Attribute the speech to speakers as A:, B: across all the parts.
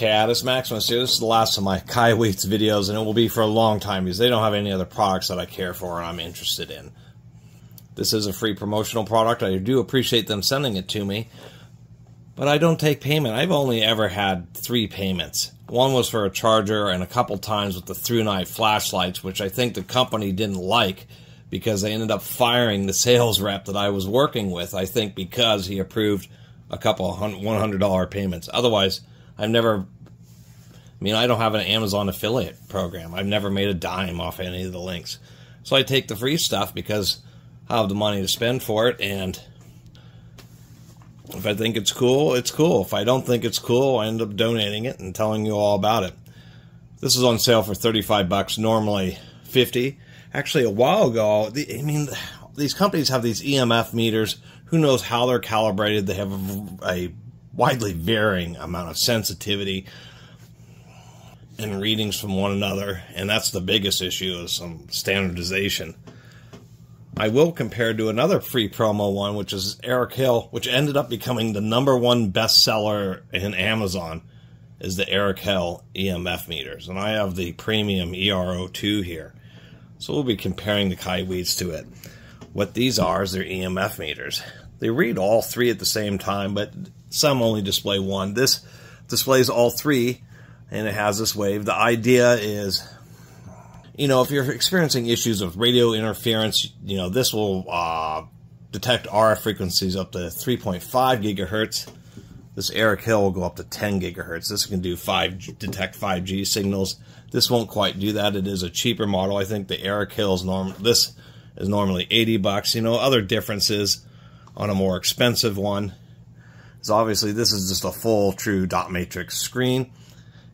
A: Catus Maximus here. This is the last of my Kaiweets videos, and it will be for a long time because they don't have any other products that I care for and I'm interested in. This is a free promotional product. I do appreciate them sending it to me, but I don't take payment. I've only ever had three payments. One was for a charger, and a couple times with the ThruNite flashlights, which I think the company didn't like because they ended up firing the sales rep that I was working with. I think because he approved a couple $100 payments. Otherwise, I've never, I mean, I don't have an Amazon affiliate program. I've never made a dime off any of the links. So I take the free stuff because I have the money to spend for it. And if I think it's cool, it's cool. If I don't think it's cool, I end up donating it and telling you all about it. This is on sale for 35 bucks, normally 50. Actually, a while ago, I mean, these companies have these EMF meters. Who knows how they're calibrated? They have a, a widely varying amount of sensitivity and readings from one another, and that's the biggest issue is some standardization. I will compare to another free promo one, which is Erickhill, which ended up becoming the number one bestseller in Amazon, is the Erickhill EMF meters. And I have the premium ERO2 here. So we'll be comparing the Kaiweets to it. What these are is their EMF meters. They read all three at the same time, but some only display one. This displays all three, and it has this wave. The idea is, you know, if you're experiencing issues of radio interference, you know, this will uh, detect RF frequencies up to 3.5 gigahertz. This Erickhill will go up to 10 gigahertz. This can do 5 detect 5G signals. This won't quite do that. It is a cheaper model. I think the Erickhill is norm. This is normally 80 bucks. You know, other differences on a more expensive one so obviously this is just a full true dot matrix screen.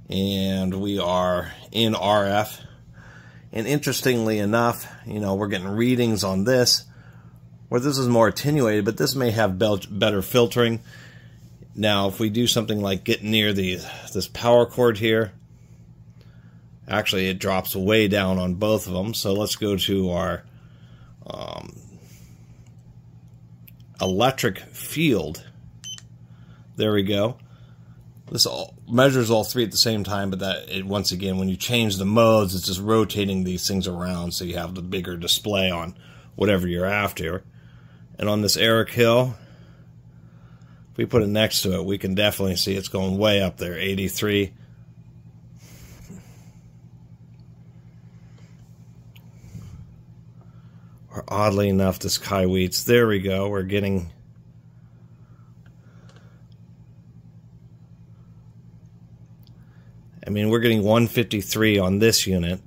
A: And we are in RF and interestingly enough you know we're getting readings on this where this is more attenuated but this may have better filtering. Now if we do something like get near the this power cord here actually it drops way down on both of them so let's go to our um, electric field there we go. This all measures all three at the same time, but that it, once again, when you change the modes, it's just rotating these things around so you have the bigger display on whatever you're after. And on this Erickhill, if we put it next to it, we can definitely see it's going way up there, 83. Or oddly enough, this Kaiweets, there we go, we're getting I mean, we're getting 153 on this unit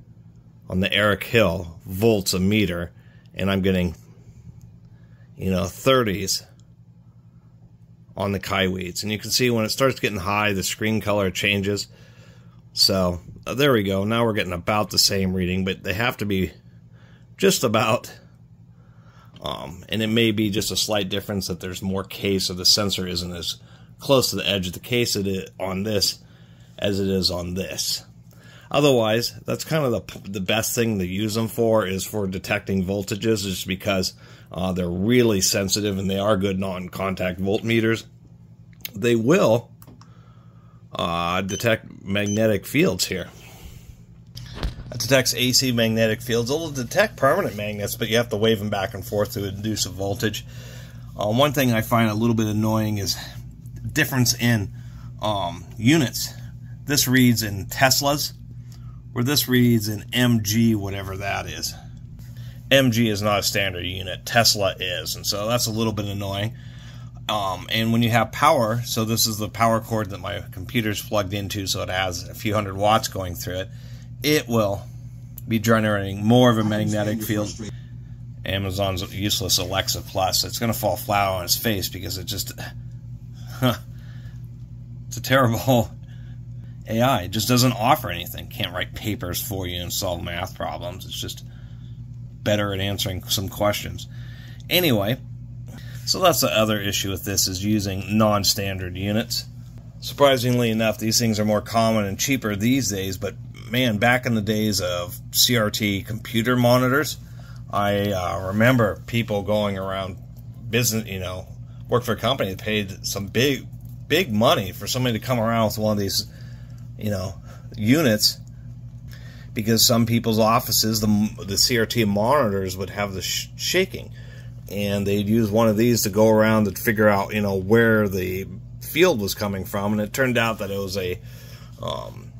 A: on the Erickhill volts a meter, and I'm getting, you know, 30s on the Kaiweets. And you can see when it starts getting high, the screen color changes. So uh, there we go. Now we're getting about the same reading, but they have to be just about. Um, and it may be just a slight difference that there's more case or the sensor isn't as close to the edge of the case it on this as it is on this. Otherwise, that's kind of the, the best thing to use them for is for detecting voltages, just because uh, they're really sensitive and they are good non-contact voltmeters. They will uh, detect magnetic fields here. It detects AC magnetic fields. It'll detect permanent magnets, but you have to wave them back and forth to induce a voltage. Um, one thing I find a little bit annoying is difference in um, units this reads in Teslas, where this reads in MG, whatever that is. MG is not a standard unit, Tesla is, and so that's a little bit annoying. Um, and when you have power, so this is the power cord that my computer's plugged into, so it has a few hundred watts going through it, it will be generating more of a magnetic field. Amazon's useless Alexa Plus. It's going to fall flat on its face because it just. it's a terrible AI. It just doesn't offer anything. Can't write papers for you and solve math problems. It's just better at answering some questions. Anyway, so that's the other issue with this is using non-standard units. Surprisingly enough, these things are more common and cheaper these days, but man, back in the days of CRT computer monitors, I uh, remember people going around business, you know, work for a company that paid some big, big money for somebody to come around with one of these you know, units because some people's offices, the, the CRT monitors would have the sh shaking. And they'd use one of these to go around and figure out, you know, where the field was coming from. And it turned out that it was a, um,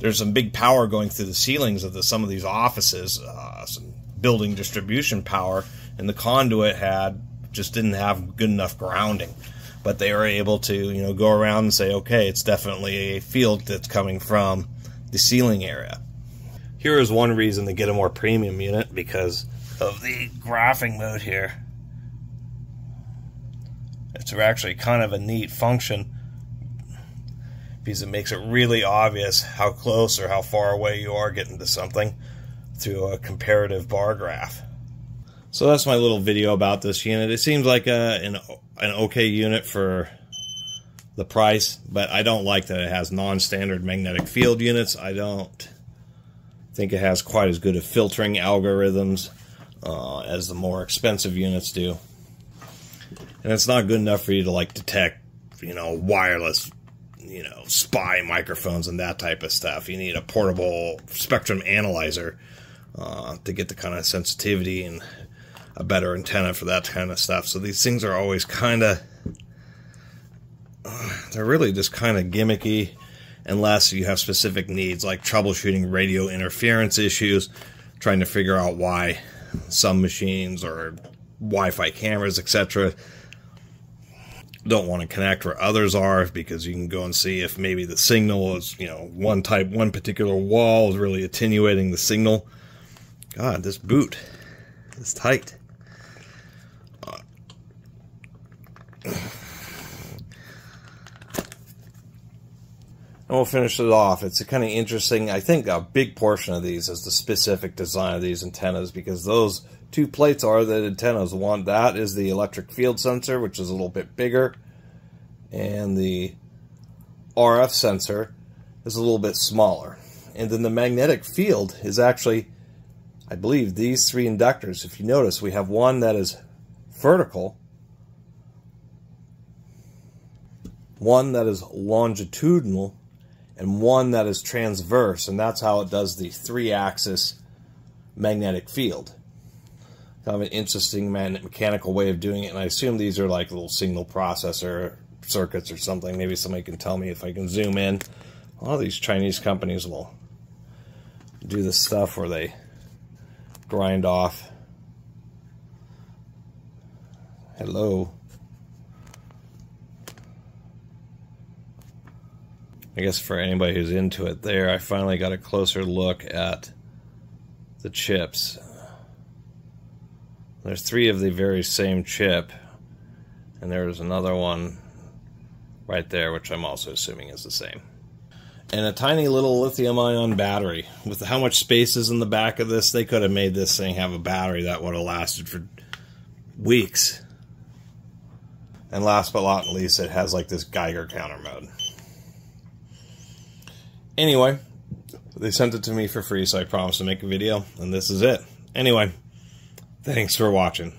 A: there's some big power going through the ceilings of the, some of these offices, uh, some building distribution power, and the conduit had just didn't have good enough grounding. But they were able to, you know, go around and say, okay, it's definitely a field that's coming from the ceiling area. Here is one reason to get a more premium unit because of the graphing mode here. It's actually kind of a neat function because it makes it really obvious how close or how far away you are getting to something through a comparative bar graph. So that's my little video about this unit. It seems like a, an, an okay unit for the price, but I don't like that it has non-standard magnetic field units. I don't think it has quite as good of filtering algorithms uh, as the more expensive units do. And it's not good enough for you to like detect, you know, wireless, you know, spy microphones and that type of stuff. You need a portable spectrum analyzer uh, to get the kind of sensitivity and a better antenna for that kind of stuff. So these things are always kind of they're really just kind of gimmicky unless you have specific needs like troubleshooting radio interference issues, trying to figure out why some machines or Wi-Fi cameras, etc., don't want to connect where others are because you can go and see if maybe the signal is, you know, one type, one particular wall is really attenuating the signal. God, this boot is tight. And we'll finish it off. It's a kind of interesting, I think a big portion of these is the specific design of these antennas because those two plates are the antennas. One, that is the electric field sensor, which is a little bit bigger. And the RF sensor is a little bit smaller. And then the magnetic field is actually, I believe, these three inductors. If you notice, we have one that is vertical, one that is longitudinal, and one that is transverse, and that's how it does the three-axis magnetic field. Kind of an interesting mechanical way of doing it, and I assume these are like little signal processor circuits or something. Maybe somebody can tell me if I can zoom in. A lot of these Chinese companies will do this stuff where they grind off. Hello. I guess for anybody who's into it there, I finally got a closer look at the chips. There's three of the very same chip, and there's another one right there, which I'm also assuming is the same. And a tiny little lithium ion battery. With how much space is in the back of this, they could have made this thing have a battery that would have lasted for weeks. And last but not least, it has like this Geiger counter mode. Anyway, they sent it to me for free, so I promised to make a video, and this is it. Anyway, thanks for watching.